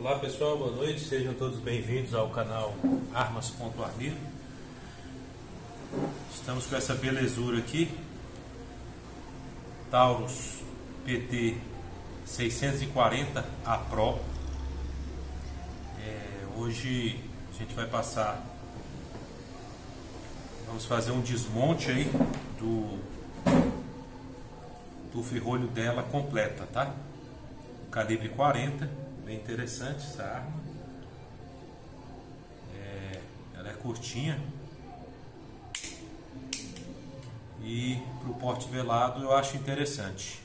Olá pessoal, boa noite, sejam todos bem-vindos ao canal Armas.armiro. Estamos com essa belezura aqui, Taurus PT 640 A Pro. É, hoje a gente vai passar, vamos fazer um desmonte aí do, do ferrolho dela completa, tá? Calibre 40 Bem interessante essa arma. É, ela é curtinha. E para o porte velado eu acho interessante.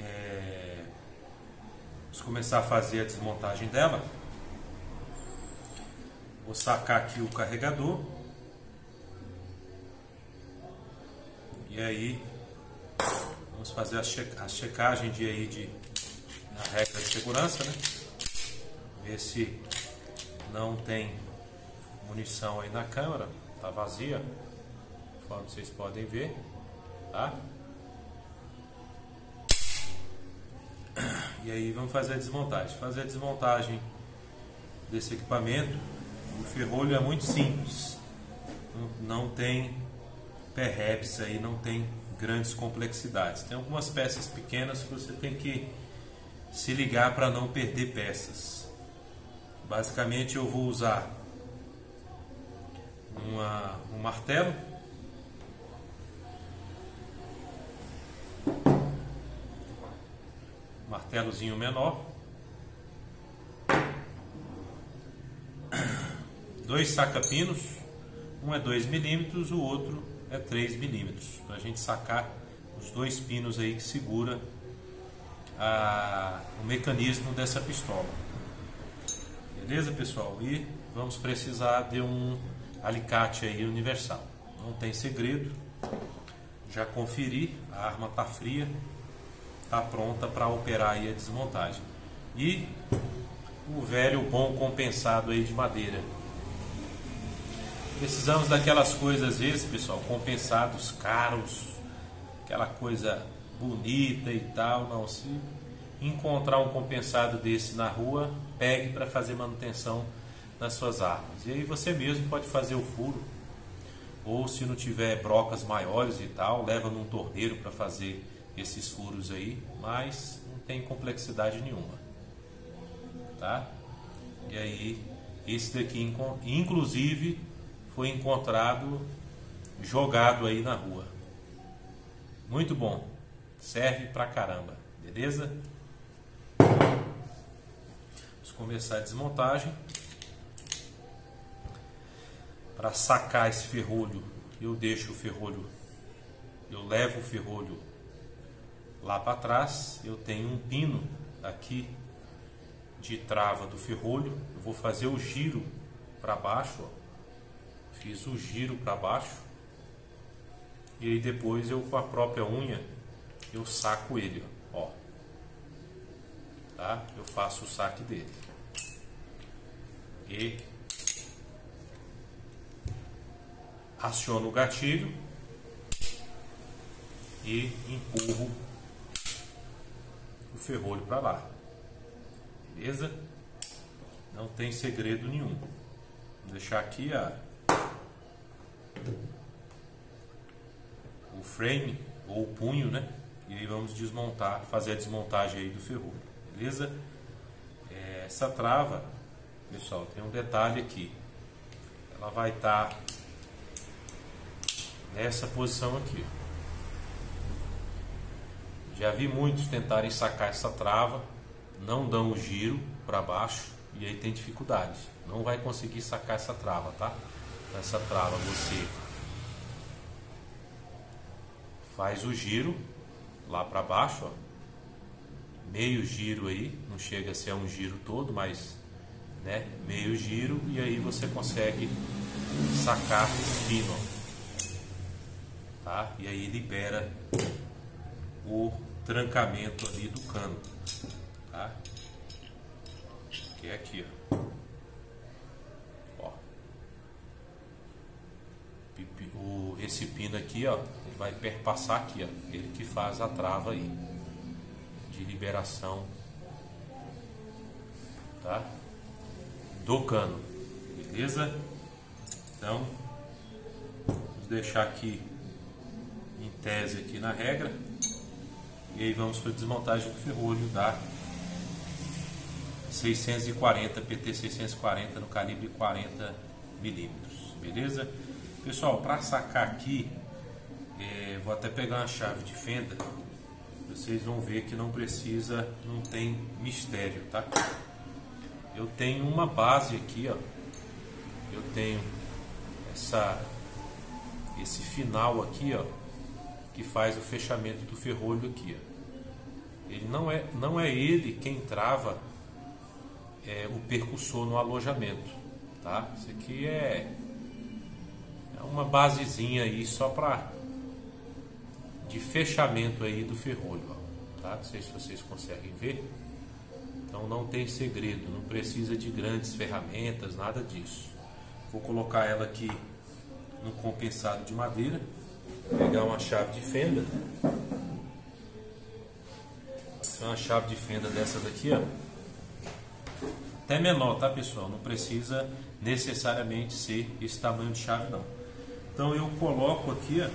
É, vamos começar a fazer a desmontagem dela. Vou sacar aqui o carregador. E aí Vamos fazer a, che a checagem de aí de na regra de segurança, né? Ver se não tem munição aí na câmera, tá vazia, conforme vocês podem ver, tá? E aí vamos fazer a desmontagem. Fazer a desmontagem desse equipamento, o ferrolho é muito simples, não, não tem perreps aí, não tem grandes complexidades. Tem algumas peças pequenas que você tem que se ligar para não perder peças. Basicamente eu vou usar uma, um martelo. martelozinho menor. Dois saca-pinos. Um é 2 milímetros, o outro é 3 milímetros, para a gente sacar os dois pinos aí que segura a, o mecanismo dessa pistola. Beleza, pessoal? E vamos precisar de um alicate aí universal. Não tem segredo. Já conferi, a arma está fria, está pronta para operar aí a desmontagem. E o velho bom compensado aí de madeira Precisamos daquelas coisas, às pessoal, compensados caros, aquela coisa bonita e tal. Não, se encontrar um compensado desse na rua, pegue para fazer manutenção nas suas armas. E aí você mesmo pode fazer o furo. Ou se não tiver brocas maiores e tal, leva num torneiro para fazer esses furos aí, mas não tem complexidade nenhuma. Tá? E aí, esse daqui, inclusive, foi encontrado jogado aí na rua. Muito bom. Serve pra caramba. Beleza? Vamos começar a desmontagem. Para sacar esse ferrolho, eu deixo o ferrolho, eu levo o ferrolho lá para trás. Eu tenho um pino aqui de trava do ferrolho. Eu vou fazer o giro para baixo, ó fiz o giro para baixo e aí depois eu com a própria unha eu saco ele, ó. Tá? Eu faço o saque dele. E aciono o gatilho e empurro o ferrolho para lá. Beleza? Não tem segredo nenhum. Vou deixar aqui a o frame ou o punho, né? E aí vamos desmontar, fazer a desmontagem aí do ferrolho, beleza? É, essa trava, pessoal, tem um detalhe aqui. Ela vai estar tá nessa posição aqui. Já vi muitos tentarem sacar essa trava, não dão o giro para baixo e aí tem dificuldade. Não vai conseguir sacar essa trava, tá? Essa trava você faz o giro lá para baixo, ó. meio giro aí, não chega a ser um giro todo, mas né, meio giro e aí você consegue sacar o pino, tá? E aí libera o trancamento ali do cano, tá? Que é aqui, ó. O, esse pino aqui, ó, ele vai perpassar aqui, ó, ele que faz a trava aí, de liberação tá? do cano, beleza? Então, vamos deixar aqui em tese aqui na regra e aí vamos para a desmontagem do ferrolho da 640 PT 640 no calibre 40 milímetros, beleza? Pessoal, para sacar aqui, é, vou até pegar uma chave de fenda. Vocês vão ver que não precisa, não tem mistério, tá? Eu tenho uma base aqui, ó. Eu tenho essa esse final aqui, ó, que faz o fechamento do ferrolho aqui, ó. Ele não é não é ele quem trava é, o percussor no alojamento, tá? Isso aqui é, uma basezinha aí só para de fechamento aí do ferrolho, ó, tá? Não sei se vocês conseguem ver. Então não tem segredo, não precisa de grandes ferramentas, nada disso. Vou colocar ela aqui no compensado de madeira, pegar uma chave de fenda, uma chave de fenda dessa daqui, ó até menor, tá pessoal? Não precisa necessariamente ser esse tamanho de chave não. Então eu coloco aqui, ó,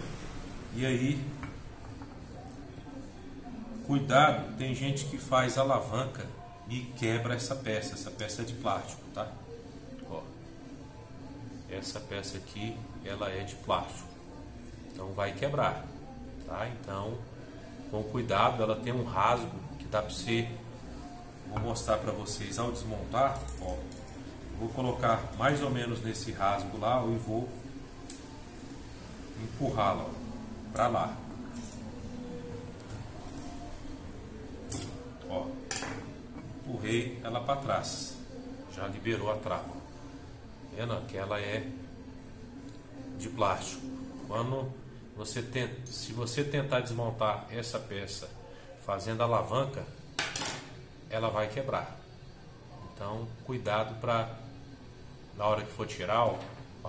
e aí cuidado, tem gente que faz alavanca e quebra essa peça, essa peça é de plástico, tá? Ó, essa peça aqui, ela é de plástico, então vai quebrar, tá? Então, com cuidado, ela tem um rasgo que dá para você Vou mostrar para vocês ao desmontar, ó. Vou colocar mais ou menos nesse rasgo lá e vou empurrá-la para lá. Ó, empurrei ela para trás. Já liberou a trava. Vendo que ela é de plástico. Quando você tenta, se você tentar desmontar essa peça fazendo alavanca, ela vai quebrar. Então, cuidado para na hora que for tirar ó,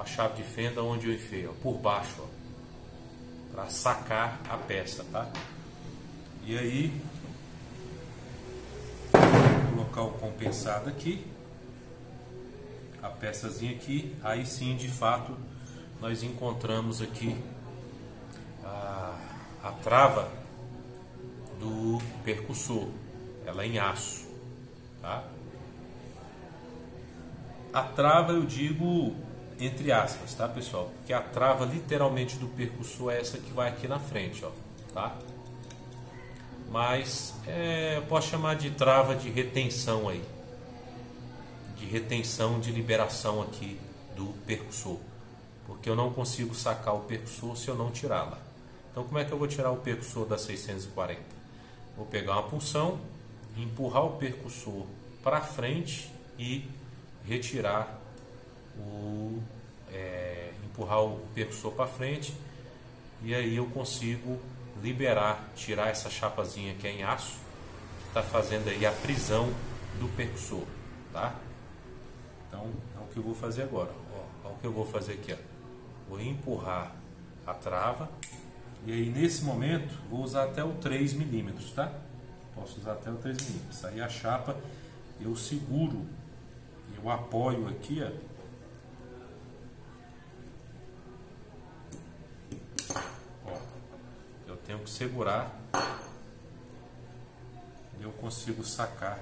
a chave de fenda onde eu enfiei, ó, por baixo, para sacar a peça, tá? E aí, vou colocar o compensado aqui, a peçazinha aqui, aí sim, de fato, nós encontramos aqui a, a trava do percussor ela é em aço, tá? A trava eu digo entre aspas, tá pessoal? Porque a trava literalmente do percussor é essa que vai aqui na frente, ó, tá? Mas é, eu posso chamar de trava de retenção aí, de retenção de liberação aqui do percussor, porque eu não consigo sacar o percussor se eu não tirá-la. Então como é que eu vou tirar o percussor da 640? Vou pegar uma pulsão empurrar o percussor para frente e retirar o é, empurrar o percussor para frente e aí eu consigo liberar, tirar essa chapazinha que é em aço que está fazendo aí a prisão do percussor, tá? Então é o que eu vou fazer agora. Ó, é o que eu vou fazer aqui, ó. Vou empurrar a trava e aí nesse momento vou usar até o 3 milímetros, tá? Posso usar até o 3 milímetros. Aí a chapa eu seguro, eu apoio aqui, ó. Tenho que segurar e eu consigo sacar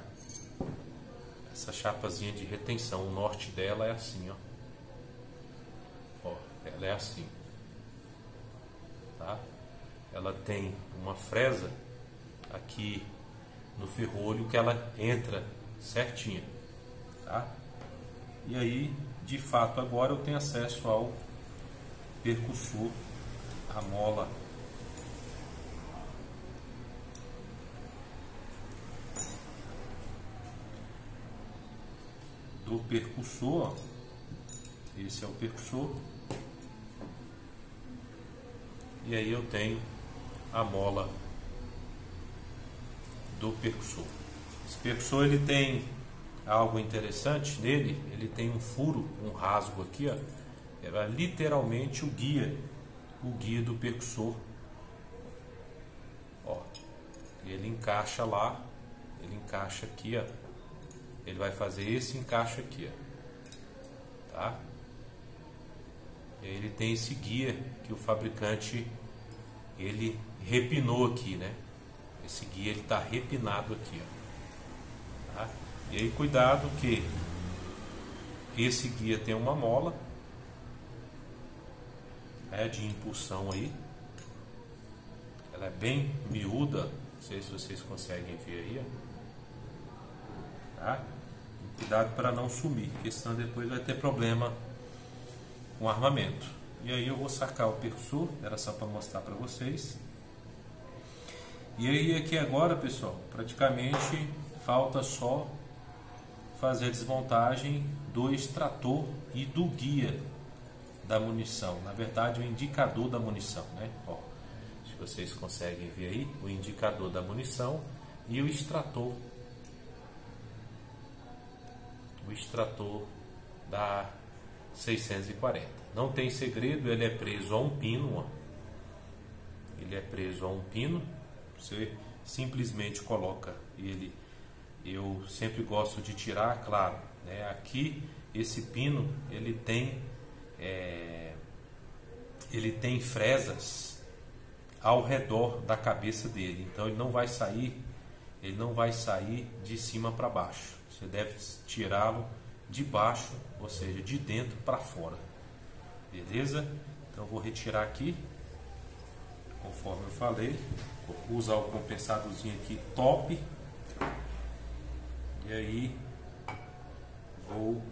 essa chapazinha de retenção. O norte dela é assim, ó. Ó, ela é assim. Tá? Ela tem uma fresa aqui no ferrolho que ela entra certinha, tá? E aí, de fato, agora eu tenho acesso ao percussor, a mola percussor, esse é o percussor, e aí eu tenho a mola do percussor. Esse percussor ele tem algo interessante nele, ele tem um furo, um rasgo aqui, ó, era literalmente o guia, o guia do percussor. Ó, ele encaixa lá, ele encaixa aqui, ó. Ele vai fazer esse encaixe aqui, ó. Tá? Ele tem esse guia que o fabricante ele repinou aqui, né? Esse guia ele está repinado aqui, ó. Tá? E aí cuidado que esse guia tem uma mola é de impulsão aí. Ela é bem miúda, não sei se vocês conseguem ver aí. Ó. Tá? Cuidado para não sumir, porque senão depois vai ter problema com armamento. E aí eu vou sacar o percussor, era só para mostrar para vocês. E aí aqui agora, pessoal, praticamente falta só fazer a desmontagem do extrator e do guia da munição. Na verdade, o indicador da munição, né? Ó, se vocês conseguem ver aí, o indicador da munição e o extrator. Extrator da 640. Não tem segredo, ele é preso a um pino, ó. Ele é preso a um pino. Você simplesmente coloca ele. Eu sempre gosto de tirar, claro, né? Aqui esse pino ele tem é, ele tem fresas ao redor da cabeça dele, então ele não vai sair, ele não vai sair de cima para baixo. Você deve tirá-lo de baixo, ou seja, de dentro para fora. Beleza? Então eu vou retirar aqui, conforme eu falei. Vou usar o compensadozinho aqui top. E aí vou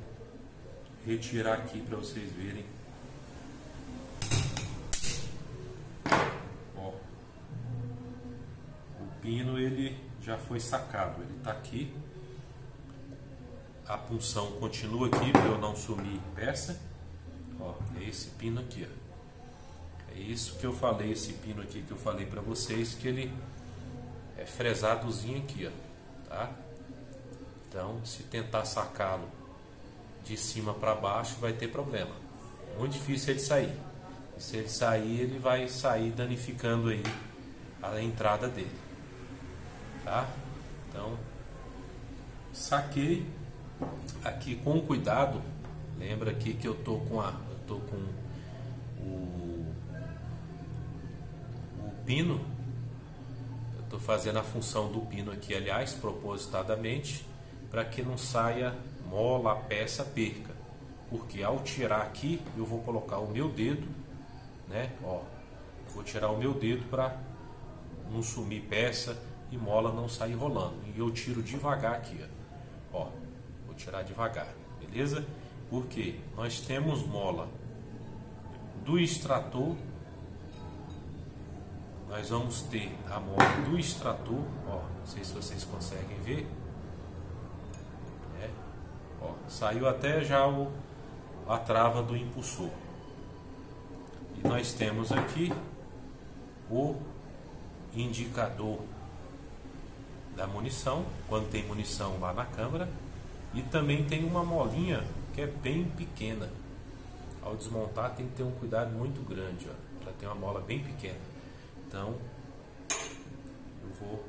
retirar aqui para vocês verem. Ó, o pino ele já foi sacado, ele está aqui. A punção continua aqui para eu não sumir peça. Ó, é esse pino aqui, ó. É isso que eu falei, esse pino aqui que eu falei para vocês que ele é fresadozinho aqui, ó, tá? Então, se tentar sacá-lo de cima para baixo vai ter problema. Muito difícil ele sair. E se ele sair, ele vai sair danificando aí a entrada dele. Tá? Então, saquei aqui com cuidado. Lembra aqui que eu tô com a eu tô com o o pino. Eu tô fazendo a função do pino aqui, aliás, propositadamente, para que não saia mola, peça perca. Porque ao tirar aqui, eu vou colocar o meu dedo, né? Ó, vou tirar o meu dedo para não sumir peça e mola não sair rolando. E eu tiro devagar aqui, ó. ó vou tirar devagar, beleza? Porque nós temos mola do extrator, nós vamos ter a mola do extrator, ó, não sei se vocês conseguem ver, Ó, saiu até já o, a trava do impulsor. E nós temos aqui o indicador da munição, quando tem munição lá na câmara, e também tem uma molinha que é bem pequena. Ao desmontar tem que ter um cuidado muito grande, para ter uma mola bem pequena. Então, eu vou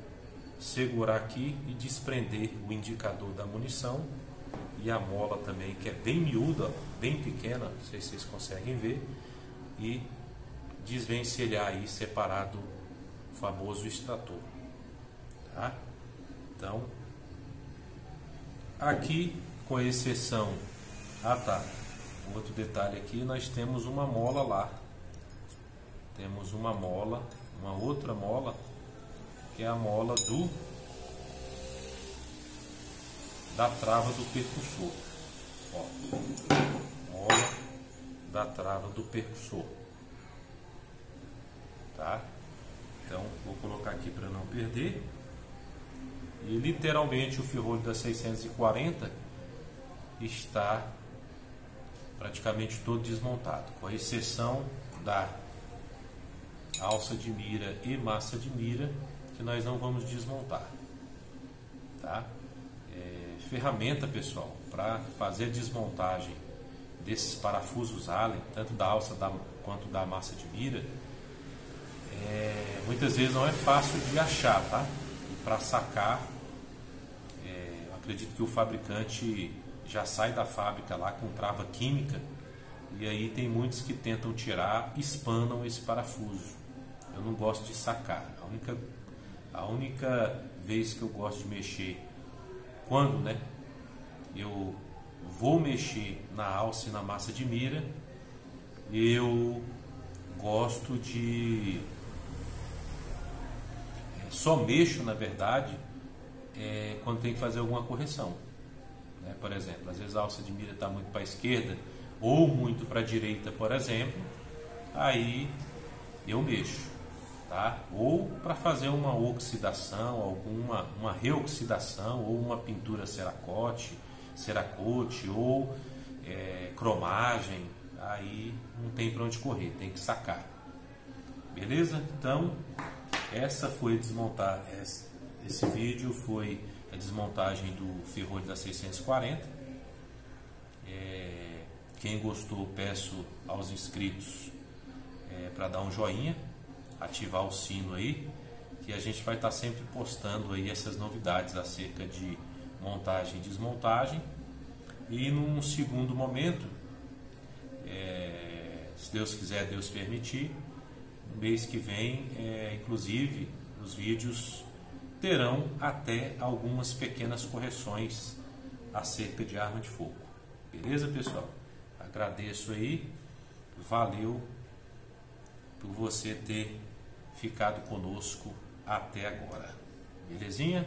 segurar aqui e desprender o indicador da munição e a mola também, que é bem miúda, bem pequena, não sei se vocês conseguem ver, e desvencilhar aí separado o famoso extrator. Tá? Então, aqui, com exceção, ah tá, outro detalhe aqui, nós temos uma mola lá, temos uma mola, uma outra mola, que é a mola do da trava do percussor. Ó, mola da trava do percussor. Tá? Então, vou colocar aqui para não perder. E literalmente o ferrolho da 640 está praticamente todo desmontado, com exceção da alça de mira e massa de mira, que nós não vamos desmontar. Tá? ferramenta, pessoal, para fazer desmontagem desses parafusos Allen, tanto da alça da, quanto da massa de mira, é, muitas vezes não é fácil de achar, tá? para sacar, é, acredito que o fabricante já sai da fábrica lá com trava química e aí tem muitos que tentam tirar, espanam esse parafuso. Eu não gosto de sacar. A única, a única vez que eu gosto de mexer, quando né, eu vou mexer na alça e na massa de mira, eu gosto de. É, só mexo, na verdade, é, quando tem que fazer alguma correção. Né? Por exemplo, às vezes a alça de mira está muito para a esquerda ou muito para a direita, por exemplo, aí eu mexo. Tá? Ou para fazer uma oxidação, alguma uma reoxidação, ou uma pintura ceracote, ceracote, ou é, cromagem, aí não tem para onde correr, tem que sacar. Beleza? Então, essa foi desmontar, esse vídeo foi a desmontagem do ferrolho da 640. É, quem gostou, peço aos inscritos é, para dar um joinha, ativar o sino aí, que a gente vai estar tá sempre postando aí essas novidades acerca de montagem e desmontagem. E num segundo momento, é, se Deus quiser, Deus permitir, no mês que vem, é, inclusive, os vídeos terão até algumas pequenas correções acerca de arma de fogo. Beleza, pessoal? Agradeço aí, valeu por você ter ficado conosco até agora. Belezinha?